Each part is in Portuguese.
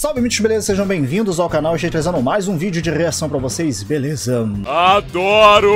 Salve, mitos, beleza? Sejam bem-vindos ao canal. Estou trazendo mais um vídeo de reação pra vocês, beleza? Adoro!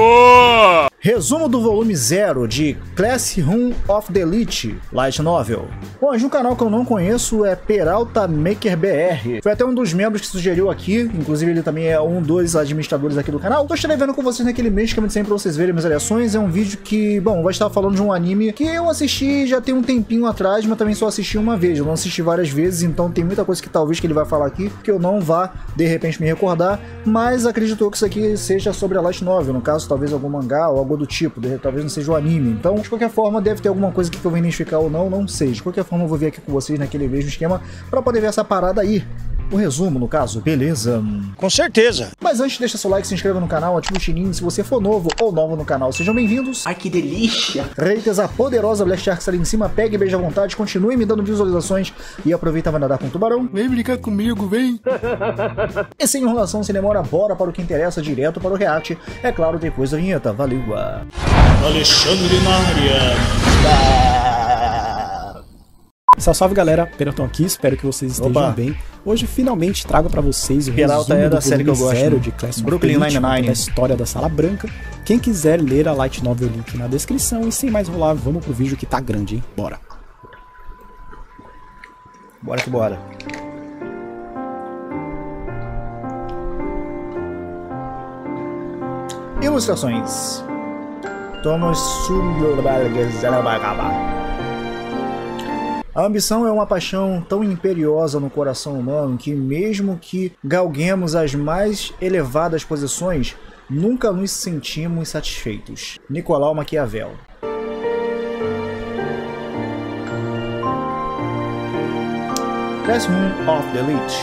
Resumo do volume 0 de Classroom of the Elite Light Novel. Bom, um canal que eu não conheço é Peralta Maker BR. Foi até um dos membros que sugeriu aqui, inclusive ele também é um dos administradores aqui do canal. Tô escrevendo com vocês naquele mês que eu sempre pra vocês verem minhas reações. É um vídeo que, bom, vai estar falando de um anime que eu assisti já tem um tempinho atrás, mas também só assisti uma vez. Eu não assisti várias vezes, então tem muita coisa que talvez que ele vai falar aqui que eu não vá de repente me recordar, mas acredito que isso aqui seja sobre a Light Novel, no caso talvez algum mangá ou algo algo do tipo, talvez não seja o anime. Então, de qualquer forma, deve ter alguma coisa que eu vou identificar ou não, não sei. De qualquer forma, eu vou ver aqui com vocês naquele mesmo esquema para poder ver essa parada aí. O resumo, no caso, beleza? Com certeza. Mas antes, deixa seu like, se inscreva no canal, ativa o sininho se você for novo ou nova no canal. Sejam bem-vindos. Ai, que delícia. Reiters, a poderosa Blast Shark ali em cima, pegue e beija à vontade, continue me dando visualizações e aproveita para nadar com o tubarão. Vem brincar comigo, vem. e sem enrolação, sem demora, bora para o que interessa, direto para o react. É claro, depois da vinheta. Valeu. Alexandre Nária. Salve, salve galera, Peratão aqui, espero que vocês estejam Opa. bem. Hoje finalmente trago para vocês o Peralta resumo é da série que eu gosto, zero de Class Brooklyn Elite, Nine-Nine. da história da Sala Branca. Quem quiser ler a Light Novel, link na descrição. E sem mais rolar, vamos pro vídeo que tá grande, hein? Bora! Bora que bora. Ilustrações. Thomas A ambição é uma paixão tão imperiosa no coração humano que, mesmo que galguemos as mais elevadas posições, nunca nos sentimos satisfeitos. Nicolau Maquiavel. Classroom of the Elite.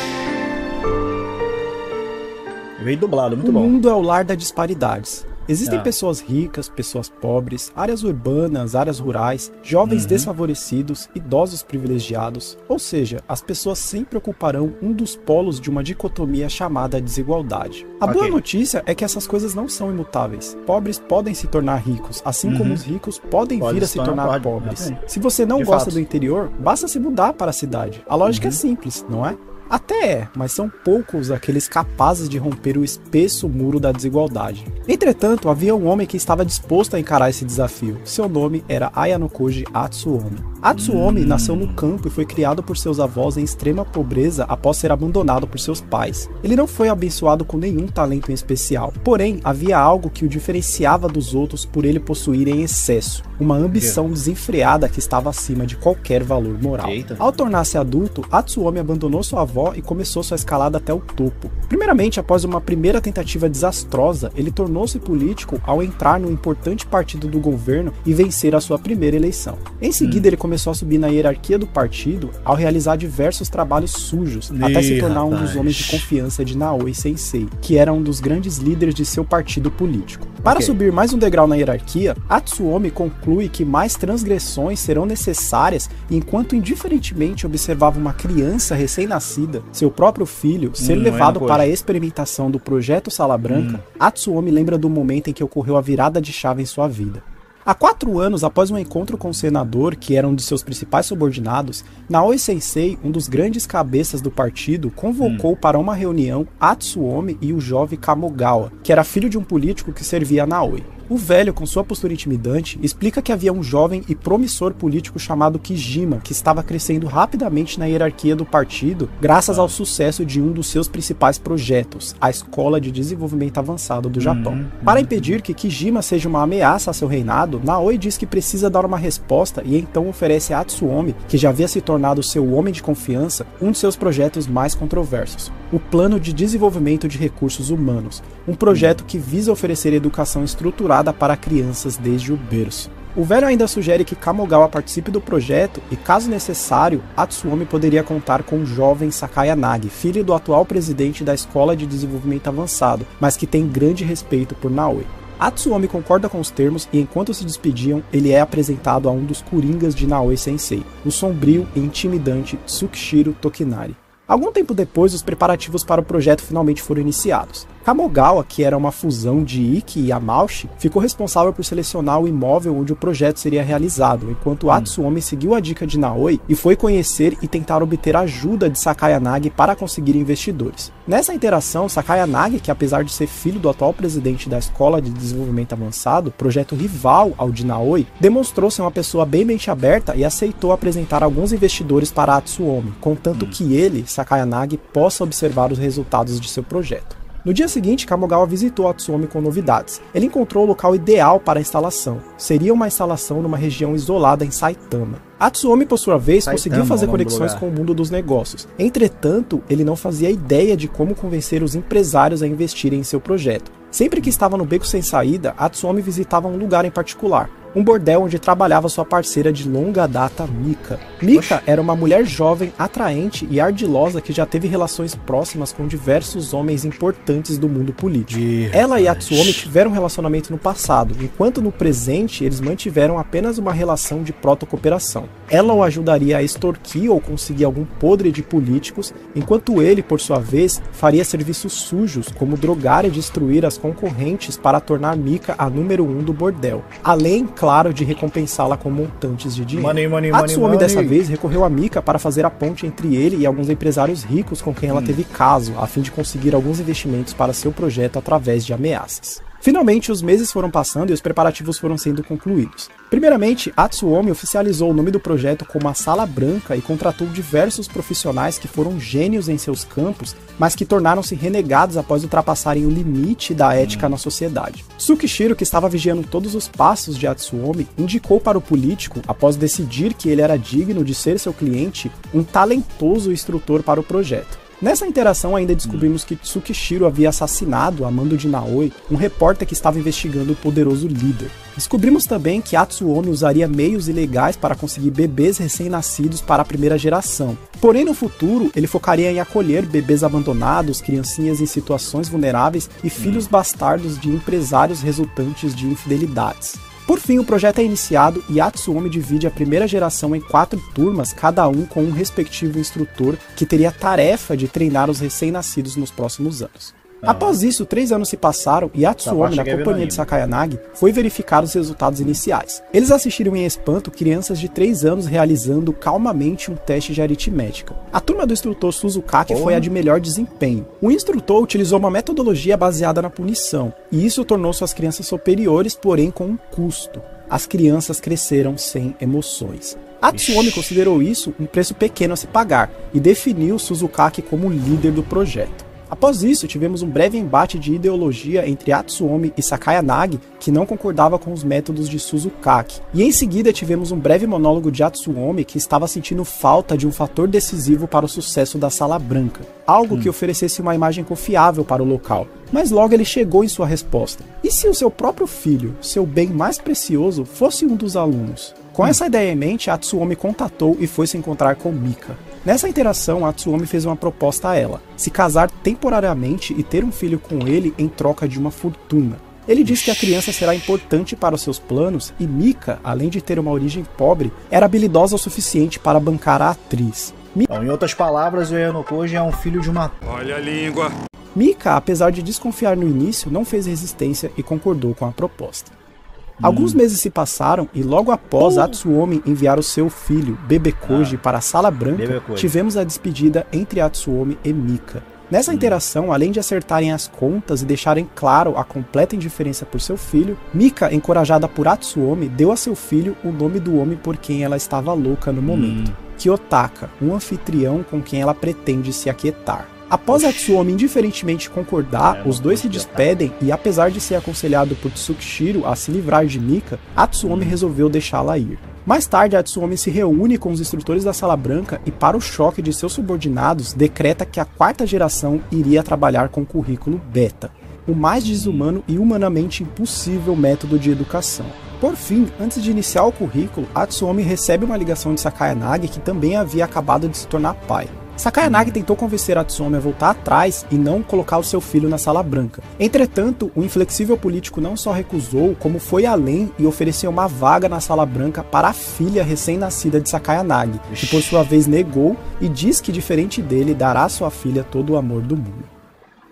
Veio dublado, muito o bom. mundo é o lar das disparidades. Existem Ah. pessoas ricas, pessoas pobres, áreas urbanas, áreas rurais, jovens Uhum. desfavorecidos, idosos privilegiados, ou seja, as pessoas sempre ocuparão um dos polos de uma dicotomia chamada desigualdade. A boa Ok. notícia é que essas coisas não são imutáveis. Pobres podem se tornar ricos, assim como Uhum. os ricos podem Pode vir a se tornar- pobres. Se você não De gosta fato. do interior, basta se mudar para a cidade. A lógica Uhum. é simples, não é? Até é, mas são poucos aqueles capazes de romper o espesso muro da desigualdade. Entretanto, havia um homem que estava disposto a encarar esse desafio. Seu nome era Ayanokoji Atsuomi. Atsuomi nasceu no campo e foi criado por seus avós em extrema pobreza após ser abandonado por seus pais. Ele não foi abençoado com nenhum talento em especial, porém havia algo que o diferenciava dos outros por ele possuir em excesso, uma ambição desenfreada que estava acima de qualquer valor moral. Eita. Ao tornar-se adulto, Atsuomi abandonou sua avó e começou sua escalada até o topo. Primeiramente, após uma primeira tentativa desastrosa, ele tornou-se político ao entrar no importante partido do governo e vencer a sua primeira eleição. Em seguida, ele começou a subir na hierarquia do partido ao realizar diversos trabalhos sujos, até se Ih, tornar um dos rapaz. homens de confiança de Naoi Sensei, que era um dos grandes líderes de seu partido político. Para Ok. subir mais um degrau na hierarquia, Atsuomi conclui que mais transgressões serão necessárias enquanto indiferentemente observava uma criança recém-nascida, seu próprio filho, ser Hum, levado é para a experimentação do projeto Sala Branca, Atsuomi lembra do momento em que ocorreu a virada de chave em sua vida. Há quatro anos, após um encontro com o senador, que era um de seus principais subordinados, Naoi Sensei, um dos grandes cabeças do partido, convocou para uma reunião Atsuomi e o jovem Kamogawa, que era filho de um político que servia a Naoi. O velho, com sua postura intimidante, explica que havia um jovem e promissor político chamado Kijima, que estava crescendo rapidamente na hierarquia do partido graças ao sucesso de um dos seus principais projetos, a Escola de Desenvolvimento Avançado do Japão. Para impedir que Kijima seja uma ameaça a seu reinado, Naoi diz que precisa dar uma resposta e então oferece a Atsuomi, que já havia se tornado seu homem de confiança, um de seus projetos mais controversos, o Plano de Desenvolvimento de Recursos Humanos, um projeto que visa oferecer educação estruturada para crianças desde o berço. O velho ainda sugere que Kamogawa participe do projeto e, caso necessário, Atsuomi poderia contar com o jovem Sakayanagi, filho do atual presidente da Escola de Desenvolvimento Avançado, mas que tem grande respeito por Naoi. Atsuomi concorda com os termos e enquanto se despediam, ele é apresentado a um dos coringas de Naoi Sensei, o sombrio e intimidante Tsukishiro Tokinari. Algum tempo depois, os preparativos para o projeto finalmente foram iniciados. Kamogawa, que era uma fusão de Ikki e Yamauchi, ficou responsável por selecionar o imóvel onde o projeto seria realizado, enquanto hum. Atsuomi seguiu a dica de Naoi e foi conhecer e tentar obter ajuda de Sakayanagi para conseguir investidores. Nessa interação, Sakayanagi, que apesar de ser filho do atual presidente da Escola de Desenvolvimento Avançado, projeto rival ao de Naoi, demonstrou ser uma pessoa bem mente aberta e aceitou apresentar alguns investidores para Atsuomi, contanto hum. que ele, Sakayanagi, possa observar os resultados de seu projeto. No dia seguinte, Kamogawa visitou Atsuomi com novidades. Ele encontrou o local ideal para a instalação. Seria uma instalação numa região isolada em Saitama. Atsuomi, por sua vez, Saitama, conseguiu fazer conexões com o mundo dos negócios. Entretanto, ele não fazia ideia de como convencer os empresários a investirem em seu projeto. Sempre que estava no beco sem saída, Atsuomi visitava um lugar em particular, um bordel onde trabalhava sua parceira de longa data, Mika. Mika era uma mulher jovem, atraente e ardilosa que já teve relações próximas com diversos homens importantes do mundo político. Ela e Atsuomi tiveram um relacionamento no passado, enquanto no presente eles mantiveram apenas uma relação de proto-cooperação. Ela o ajudaria a extorquir ou conseguir algum podre de políticos, enquanto ele, por sua vez, faria serviços sujos, como drogar e destruir as concorrentes para tornar Mika a número um do bordel. Além, claro, de recompensá-la com montantes de dinheiro. Money, money, Atsuomi money, dessa vez recorreu a Mika para fazer a ponte entre ele e alguns empresários ricos com quem ela hum. teve caso, a fim de conseguir alguns investimentos para seu projeto através de ameaças. Finalmente, os meses foram passando e os preparativos foram sendo concluídos. Primeiramente, Atsuomi oficializou o nome do projeto como a Sala Branca e contratou diversos profissionais que foram gênios em seus campos, mas que tornaram-se renegados após ultrapassarem o limite da ética na sociedade. Tsukishiro, que estava vigiando todos os passos de Atsuomi, indicou para o político, após decidir que ele era digno de ser seu cliente, um talentoso instrutor para o projeto. Nessa interação ainda descobrimos que Tsukishiro havia assassinado, a mando de Naoi, um repórter que estava investigando o poderoso líder. Descobrimos também que Atsuomi usaria meios ilegais para conseguir bebês recém-nascidos para a primeira geração. Porém, no futuro, ele focaria em acolher bebês abandonados, criancinhas em situações vulneráveis e filhos bastardos de empresários resultantes de infidelidades. Por fim, o projeto é iniciado e Atsuomi divide a primeira geração em quatro turmas, cada um com um respectivo instrutor que teria a tarefa de treinar os recém-nascidos nos próximos anos. Após isso, três anos se passaram e Atsuomi, na companhia de Sakayanagi, foi verificar os resultados iniciais. Eles assistiram em espanto crianças de 3 anos realizando calmamente um teste de aritmética. A turma do instrutor Suzukaki foi a de melhor desempenho. O instrutor utilizou uma metodologia baseada na punição, e isso tornou suas crianças superiores, porém com um custo. As crianças cresceram sem emoções. Atsuomi considerou isso um preço pequeno a se pagar e definiu Suzukaki como líder do projeto. Após isso, tivemos um breve embate de ideologia entre Atsuomi e Sakayanagi, que não concordava com os métodos de Suzukaki. E em seguida tivemos um breve monólogo de Atsuomi que estava sentindo falta de um fator decisivo para o sucesso da Sala Branca, algo hum. que oferecesse uma imagem confiável para o local. Mas logo ele chegou em sua resposta. E se o seu próprio filho, seu bem mais precioso, fosse um dos alunos? Com hum. essa ideia em mente, Atsuomi contatou e foi se encontrar com Mika. Nessa interação, Atsuomi fez uma proposta a ela: se casar temporariamente e ter um filho com ele em troca de uma fortuna. Ele diz que a criança será importante para os seus planos e Mika, além de ter uma origem pobre, era habilidosa o suficiente para bancar a atriz. Então, em outras palavras, o Yanokoji é um filho de uma. Olha a língua! Mika, apesar de desconfiar no início, não fez resistência e concordou com a proposta. Alguns meses se passaram e logo após uh. Atsuomi enviar o seu filho, Bebekoji, ah. para a Sala Branca, tivemos a despedida entre Atsuomi e Mika. Nessa hum. interação, além de acertarem as contas e deixarem claro a completa indiferença por seu filho, Mika, encorajada por Atsuomi, deu a seu filho o nome do homem por quem ela estava louca no momento, hum. Kiyotaka, um anfitrião com quem ela pretende se aquietar. Após Atsuomi indiferentemente concordar, é, os dois se despedem e apesar de ser aconselhado por Tsukishiro a se livrar de Mika, Atsuomi resolveu deixá-la ir. Mais tarde, Atsuomi se reúne com os instrutores da Sala Branca e, para o choque de seus subordinados, decreta que a quarta geração iria trabalhar com o currículo beta, o mais desumano e humanamente impossível método de educação. Por fim, antes de iniciar o currículo, Atsuomi recebe uma ligação de Sakayanagi que também havia acabado de se tornar pai. Sakayanagi tentou convencer Atsuomi a voltar atrás e não colocar o seu filho na sala branca. Entretanto, o inflexível político não só recusou, como foi além e ofereceu uma vaga na sala branca para a filha recém-nascida de Sakayanagi, que por sua vez negou e diz que, diferente dele, dará à sua filha todo o amor do mundo.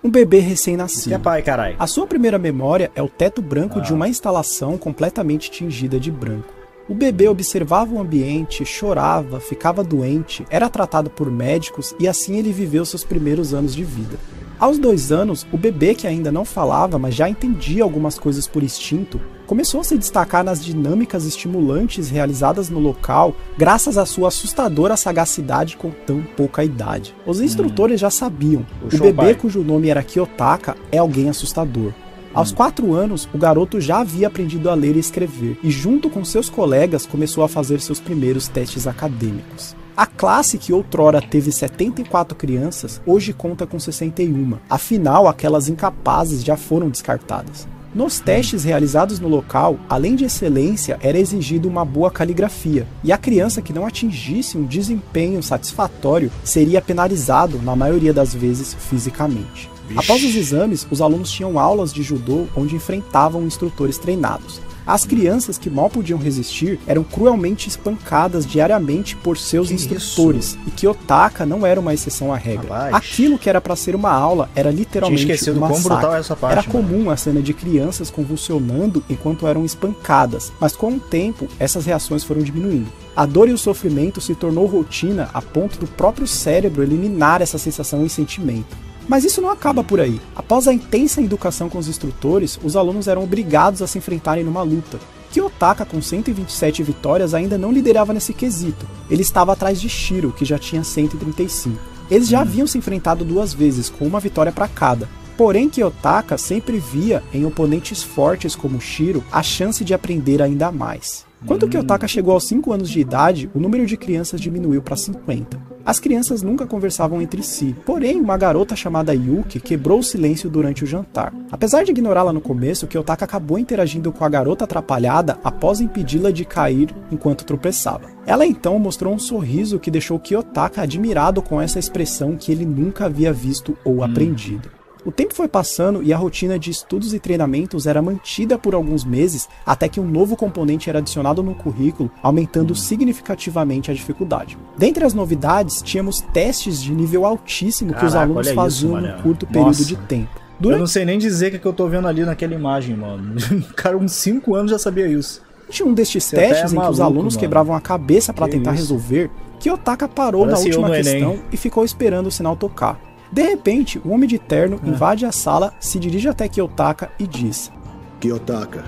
Um bebê Que é recém-nascido. pai, carai. A sua primeira memória é o teto branco de uma instalação completamente tingida de branco. O bebê observava o ambiente, chorava, ficava doente, era tratado por médicos e assim ele viveu seus primeiros anos de vida. Aos dois anos, o bebê, que ainda não falava, mas já entendia algumas coisas por instinto, começou a se destacar nas dinâmicas estimulantes realizadas no local, graças à sua assustadora sagacidade com tão pouca idade. Os instrutores já sabiam, o o bebê pai. cujo nome era Kiyotaka é alguém assustador. Aos quatro anos, o garoto já havia aprendido a ler e escrever, e junto com seus colegas começou a fazer seus primeiros testes acadêmicos. A classe que outrora teve 74 crianças, hoje conta com 61. Afinal, aquelas incapazes já foram descartadas. Nos testes realizados no local, além de excelência, era exigido uma boa caligrafia, e a criança que não atingisse um desempenho satisfatório seria penalizado, na maioria das vezes, fisicamente. Após os exames, os alunos tinham aulas de judô onde enfrentavam instrutores treinados. As crianças que mal podiam resistir eram cruelmente espancadas diariamente por seus Que instrutores, e Kiyotaka não era uma exceção à regra. Rapaz. Aquilo que era para ser uma aula era literalmente um quão massacre. parte, Era mano. comum a cena de crianças convulsionando enquanto eram espancadas, mas com o tempo essas reações foram diminuindo. A dor e o sofrimento se tornou rotina a ponto do próprio cérebro eliminar essa sensação e sentimento. Mas isso não acaba por aí. Após a intensa educação com os instrutores, os alunos eram obrigados a se enfrentarem numa luta. Kiyotaka, com 127 vitórias, ainda não liderava nesse quesito. Ele estava atrás de Shiro, que já tinha 135. Eles já haviam se enfrentado duas vezes, com uma vitória para cada. Porém, Kiyotaka sempre via em oponentes fortes como Shiro a chance de aprender ainda mais. Quando Kiyotaka chegou aos 5 anos de idade, o número de crianças diminuiu para 50. As crianças nunca conversavam entre si, porém uma garota chamada Yuki quebrou o silêncio durante o jantar. Apesar de ignorá-la no começo, Kiyotaka acabou interagindo com a garota atrapalhada após impedi-la de cair enquanto tropeçava. Ela então mostrou um sorriso que deixou Kiyotaka admirado com essa expressão que ele nunca havia visto ou aprendido. O tempo foi passando e a rotina de estudos e treinamentos era mantida por alguns meses até que um novo componente era adicionado no currículo, aumentando significativamente a dificuldade. Dentre as novidades, tínhamos testes de nível altíssimo que os Caraca, alunos faziam isso, num curto período Nossa. de tempo. Eu Durante não sei nem dizer o que, que eu tô vendo ali naquela imagem, mano. Cara, uns 5 anos já sabia isso. um destes Você é testes em que os alunos mano. quebravam a cabeça para tentar isso. resolver, Kiyotaka parou Parece na eu última no Enem. questão e ficou esperando o sinal tocar. De repente, um homem de terno É. invade a sala, se dirige até Kiyotaka e diz: Kiyotaka,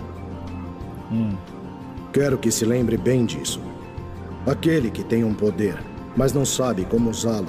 Hum. quero que se lembre bem disso. Aquele que tem um poder, mas não sabe como usá-lo,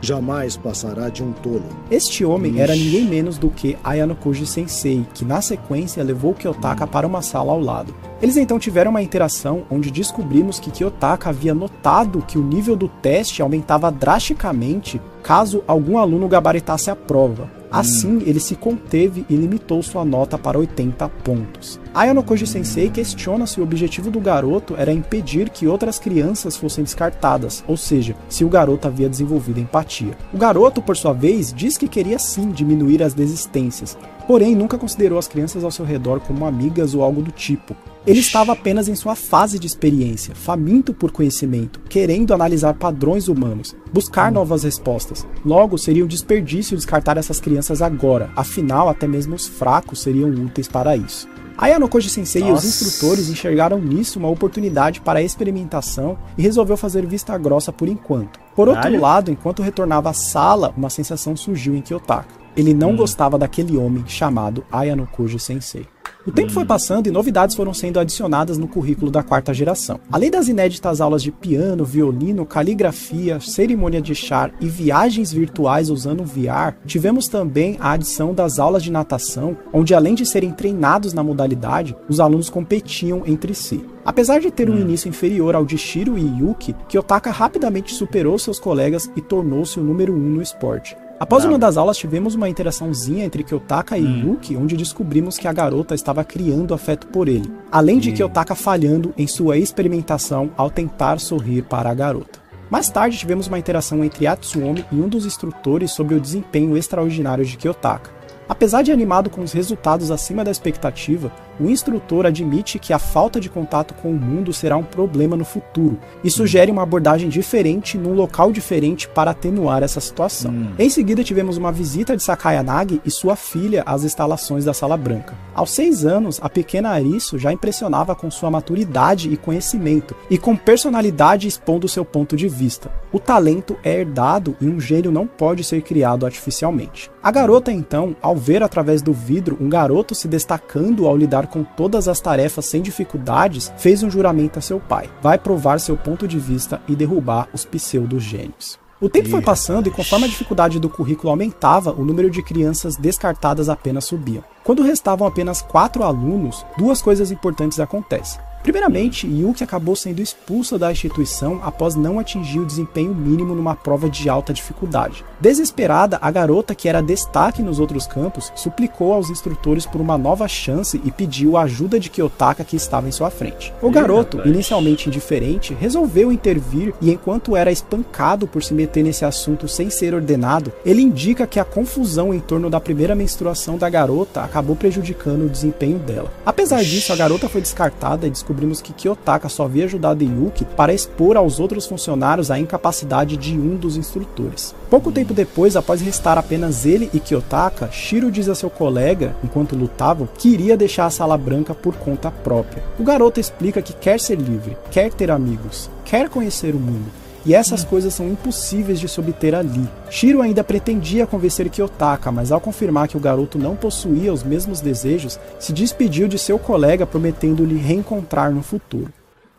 jamais passará de um tolo. Este homem era ninguém menos do que Ayano Koji Sensei, que na sequência levou Kiyotaka para uma sala ao lado. Eles então tiveram uma interação onde descobrimos que Kiyotaka havia notado que o nível do teste aumentava drasticamente caso algum aluno gabaritasse a prova. Assim, ele se conteve e limitou sua nota para 80 pontos. Ayano Koji Sensei questiona se o objetivo do garoto era impedir que outras crianças fossem descartadas, ou seja, se o garoto havia desenvolvido empatia. O garoto, por sua vez, diz que queria sim diminuir as desistências, porém nunca considerou as crianças ao seu redor como amigas ou algo do tipo. Ele estava apenas em sua fase de experiência, faminto por conhecimento, querendo analisar padrões humanos, buscar novas respostas. Logo, seria um desperdício descartar essas crianças agora, afinal, até mesmo os fracos seriam úteis para isso. Ayano Koji Sensei e os Nossa. instrutores enxergaram nisso uma oportunidade para a experimentação e resolveu fazer vista grossa por enquanto. Por outro Caralho. lado, enquanto retornava à sala, uma sensação surgiu em Kiyotaka. Ele não gostava daquele homem chamado Ayano Koji Sensei. O tempo foi passando e novidades foram sendo adicionadas no currículo da quarta geração. Além das inéditas aulas de piano, violino, caligrafia, cerimônia de char e viagens virtuais usando VR, tivemos também a adição das aulas de natação, onde além de serem treinados na modalidade, os alunos competiam entre si. Apesar de ter um início inferior ao de Shiro e Yuki, Kiyotaka rapidamente superou seus colegas e tornou-se o número um no esporte. Após Bravo. uma das aulas, tivemos uma interaçãozinha entre Kiyotaka e Yuki, onde descobrimos que a garota estava criando afeto por ele, além de Kiyotaka falhando em sua experimentação ao tentar sorrir para a garota. Mais tarde, tivemos uma interação entre Atsuomi e um dos instrutores sobre o desempenho extraordinário de Kiyotaka. Apesar de animado com os resultados acima da expectativa, o instrutor admite que a falta de contato com o mundo será um problema no futuro e sugere uma abordagem diferente num local diferente para atenuar essa situação. Hum. Em seguida, tivemos uma visita de Sakayanagi e sua filha às instalações da Sala Branca. Aos seis anos, a pequena Arisu já impressionava com sua maturidade e conhecimento, e com personalidade expondo seu ponto de vista. O talento é herdado e um gênio não pode ser criado artificialmente. A garota, então, ao ver através do vidro um garoto se destacando ao lidar com todas as tarefas sem dificuldades, fez um juramento a seu pai. Vai provar seu ponto de vista e derrubar os pseudo-gênios. O tempo foi passando e conforme a dificuldade do currículo aumentava, o número de crianças descartadas apenas subia. Quando restavam apenas quatro alunos, duas coisas importantes acontecem. Primeiramente, Yuki acabou sendo expulsa da instituição após não atingir o desempenho mínimo numa prova de alta dificuldade. Desesperada, a garota, que era destaque nos outros campos, suplicou aos instrutores por uma nova chance e pediu a ajuda de Kiyotaka que estava em sua frente. O garoto, inicialmente indiferente, resolveu intervir e enquanto era espancado por se meter nesse assunto sem ser ordenado, ele indica que a confusão em torno da primeira menstruação da garota acabou prejudicando o desempenho dela. Apesar disso, a garota foi descartada e descobrimos que Kiyotaka só havia ajudado Yuki para expor aos outros funcionários a incapacidade de um dos instrutores. Pouco tempo depois, após restar apenas ele e Kiyotaka, Shiro diz a seu colega, enquanto lutavam, que iria deixar a sala branca por conta própria. O garoto explica que quer ser livre, quer ter amigos, quer conhecer o mundo, e essas coisas são impossíveis de se obter ali. Shiro ainda pretendia convencer Kiyotaka, mas ao confirmar que o garoto não possuía os mesmos desejos, se despediu de seu colega prometendo-lhe reencontrar no futuro.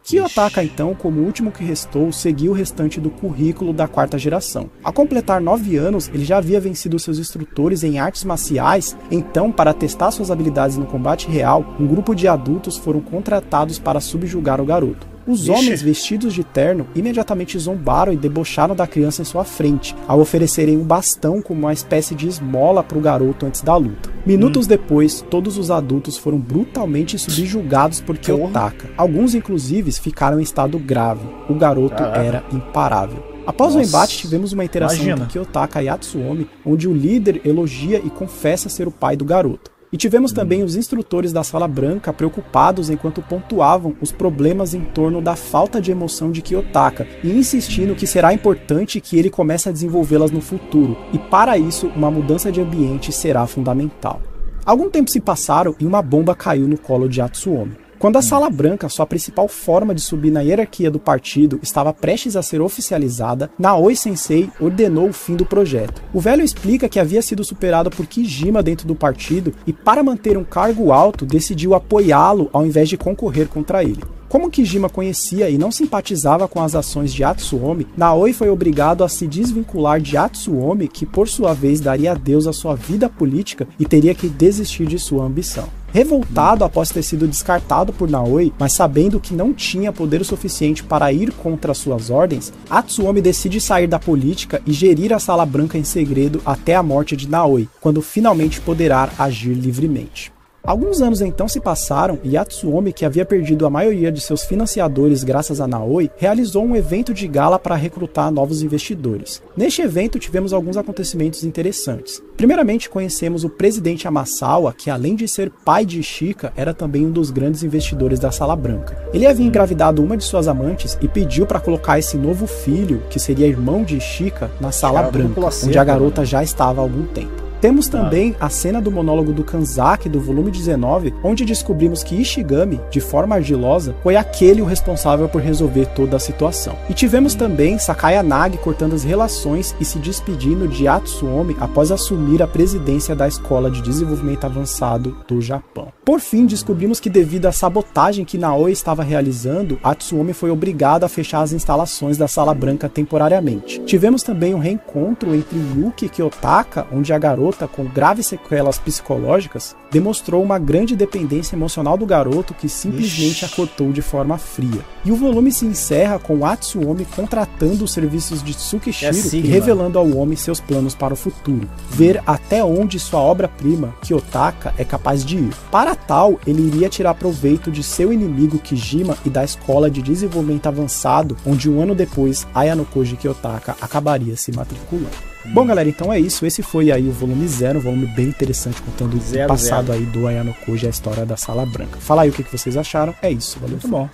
Kiyotaka, então, como último que restou, seguiu o restante do currículo da quarta geração. Ao completar nove anos, ele já havia vencido seus instrutores em artes marciais, então, para testar suas habilidades no combate real, um grupo de adultos foram contratados para subjugar o garoto. Os Ixi. homens vestidos de terno imediatamente zombaram e debocharam da criança em sua frente, ao oferecerem um bastão como uma espécie de esmola para o garoto antes da luta. Minutos hum. depois, todos os adultos foram brutalmente subjugados por Kiyotaka. Alguns, inclusive, ficaram em estado grave. O garoto era imparável. Após Nossa. o embate, tivemos uma interação Imagina. entre Kiyotaka e Atsuomi, onde o líder elogia e confessa ser o pai do garoto. E tivemos também os instrutores da Sala Branca preocupados enquanto pontuavam os problemas em torno da falta de emoção de Kiyotaka e insistindo que será importante que ele comece a desenvolvê-las no futuro, e para isso uma mudança de ambiente será fundamental. Algum tempo se passaram e uma bomba caiu no colo de Atsuomi. Quando a Sala Branca, sua principal forma de subir na hierarquia do partido, estava prestes a ser oficializada, Naoi Sensei ordenou o fim do projeto. O velho explica que havia sido superado por Kijima dentro do partido e, para manter um cargo alto, decidiu apoiá-lo ao invés de concorrer contra ele. Como Kijima conhecia e não simpatizava com as ações de Atsuomi, Naoi foi obrigado a se desvincular de Atsuomi, que por sua vez daria adeus à sua vida política e teria que desistir de sua ambição. Revoltado após ter sido descartado por Naoi, mas sabendo que não tinha poder suficiente para ir contra suas ordens, Atsuomi decide sair da política e gerir a Sala Branca em segredo até a morte de Naoi, quando finalmente poderá agir livremente. Alguns anos então se passaram e Atsuomi, que havia perdido a maioria de seus financiadores graças a Naoi, realizou um evento de gala para recrutar novos investidores. Neste evento tivemos alguns acontecimentos interessantes. Primeiramente conhecemos o presidente Amasawa, que além de ser pai de Shika, era também um dos grandes investidores da Sala Branca. Ele havia engravidado uma de suas amantes e pediu para colocar esse novo filho, que seria irmão de Shika, na Sala Branca, onde a garota já estava há algum tempo. Temos também a cena do monólogo do Kanzaki do volume 19, onde descobrimos que Ishigami, de forma argilosa, foi aquele o responsável por resolver toda a situação. E tivemos também Sakaya Nagi cortando as relações e se despedindo de Atsuomi após assumir a presidência da Escola de Desenvolvimento Avançado do Japão. Por fim, descobrimos que devido à sabotagem que Naoi estava realizando, Atsuomi foi obrigado a fechar as instalações da Sala Branca temporariamente. Tivemos também um reencontro entre Yuki e Kiyotaka, onde a garota garota com graves sequelas psicológicas demonstrou uma grande dependência emocional do garoto que simplesmente Ixi. a cortou de forma fria. E o volume se encerra com Atsuomi contratando os serviços de Tsukishiro é e revelando ao homem seus planos para o futuro. Ver até onde sua obra-prima, Kiyotaka, é capaz de ir. Para tal, ele iria tirar proveito de seu inimigo Kijima e da escola de desenvolvimento avançado, onde um ano depois Ayano Koji Kiyotaka acabaria se matriculando. Bom, galera, então é isso. Esse foi aí o volume zero, um volume bem interessante, contando Zero, o passado zero. aí do Ayano Koji, a história da Sala Branca. Fala aí o que vocês acharam. É isso, valeu. Muito bom.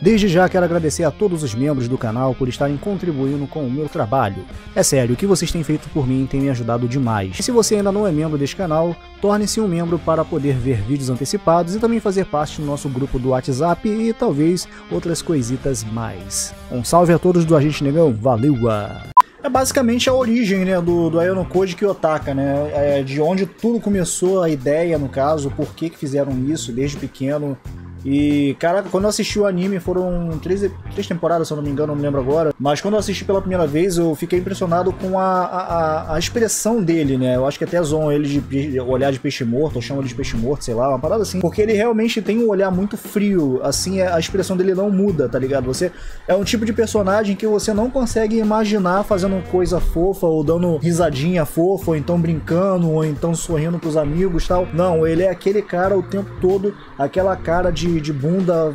Desde já quero agradecer a todos os membros do canal por estarem contribuindo com o meu trabalho. É sério, o que vocês têm feito por mim tem me ajudado demais. E se você ainda não é membro deste canal, torne-se um membro para poder ver vídeos antecipados e também fazer parte do nosso grupo do WhatsApp e talvez outras coisitas mais. Um salve a todos do Agente Negão, valeu! -a. É basicamente a origem né, do, do Ayano Koji Kiyotaka, né? É de onde tudo começou, a ideia no caso, por que, que fizeram isso desde pequeno. E, caraca, quando eu assisti o anime, foram três, três temporadas, se eu não me engano, não me lembro agora. Mas quando eu assisti pela primeira vez, eu fiquei impressionado com a, a, a expressão dele, né? Eu acho que até zoam ele de, olhar de peixe morto, ou chamam ele de peixe morto, sei lá, uma parada assim. Porque ele realmente tem um olhar muito frio, assim, a expressão dele não muda, tá ligado? Você é um tipo de personagem que você não consegue imaginar fazendo coisa fofa, ou dando risadinha fofa, ou então brincando, ou então sorrindo pros amigos tal. Não, ele é aquele cara o tempo todo, aquela cara de de, bunda,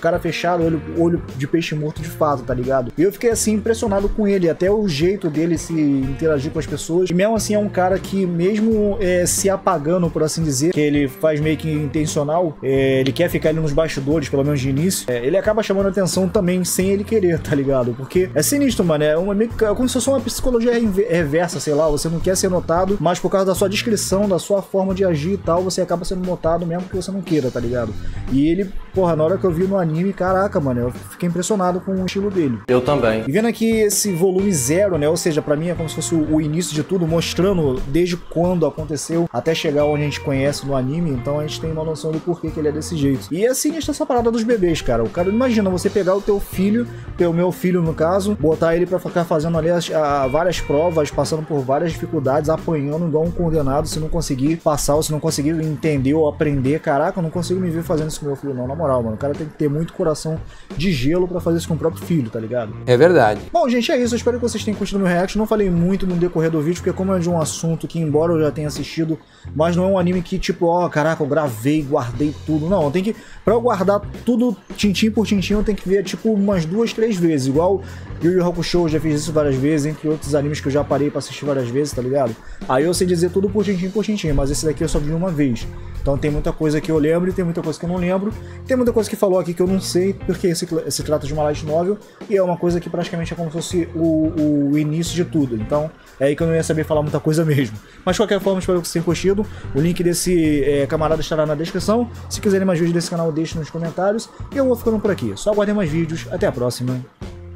cara fechado, olho, olho de peixe morto de fato, tá ligado? E eu fiquei assim impressionado com ele, até o jeito dele se interagir com as pessoas. E mesmo assim é um cara que, mesmo é, se apagando, por assim dizer, que ele faz meio que intencional, é, ele quer ficar ali nos bastidores, pelo menos de início, é, ele acaba chamando atenção também sem ele querer, tá ligado? Porque é sinistro, mano. É, uma, é como se fosse uma psicologia reversa, sei lá. Você não quer ser notado, mas por causa da sua descrição, da sua forma de agir e tal, você acaba sendo notado mesmo que você não queira, tá ligado? E ele, porra, na hora que eu vi no anime, caraca, mano, eu fiquei impressionado com o estilo dele. Eu também. E vendo aqui esse volume zero, né? Ou seja, para mim é como se fosse o início de tudo, mostrando desde quando aconteceu até chegar onde a gente conhece no anime. Então a gente tem uma noção do porquê que ele é desse jeito. E é sinistra essa parada dos bebês, cara. O cara, imagina você pegar o teu filho, o meu filho no caso, botar ele para ficar fazendo ali as, a, várias provas, passando por várias dificuldades, apanhando igual um condenado, se não conseguir passar ou se não conseguir entender ou aprender. Caraca, eu não consigo me ver fazendo isso com meu filho, não. Na moral, mano. O cara tem que ter muito coração de gelo para fazer isso com o próprio filho, tá ligado? É verdade. Bom, gente, é isso. Eu espero que vocês tenham curtido meu react. Não falei muito no decorrer do vídeo, porque como é de um assunto que, embora eu já tenha assistido, mas não é um anime que, tipo, ó, caraca, eu gravei, guardei tudo. Não, tem que. Pra eu guardar tudo tintim por tintim, eu tenho que ver, tipo, umas duas, três vezes. Igual Yu Yu Hakusho, eu já fiz isso várias vezes, entre outros animes que eu já parei pra assistir várias vezes, tá ligado? Aí eu sei dizer tudo por tintim por tintim, mas esse daqui eu só vi uma vez. Então tem muita coisa que eu lembro e tem muita coisa que eu não lembro. Tem muita coisa que falou aqui que eu não sei, porque se, se trata de uma light novel e é uma coisa que praticamente é como se fosse o, o início de tudo. Então é aí que eu não ia saber falar muita coisa mesmo. Mas de qualquer forma, espero que vocês tenham curtido. O link desse é, camarada estará na descrição. Se quiserem mais vídeos desse canal, deixem nos comentários. E eu vou ficando por aqui. Só aguardem mais vídeos. Até a próxima.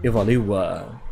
E valeu!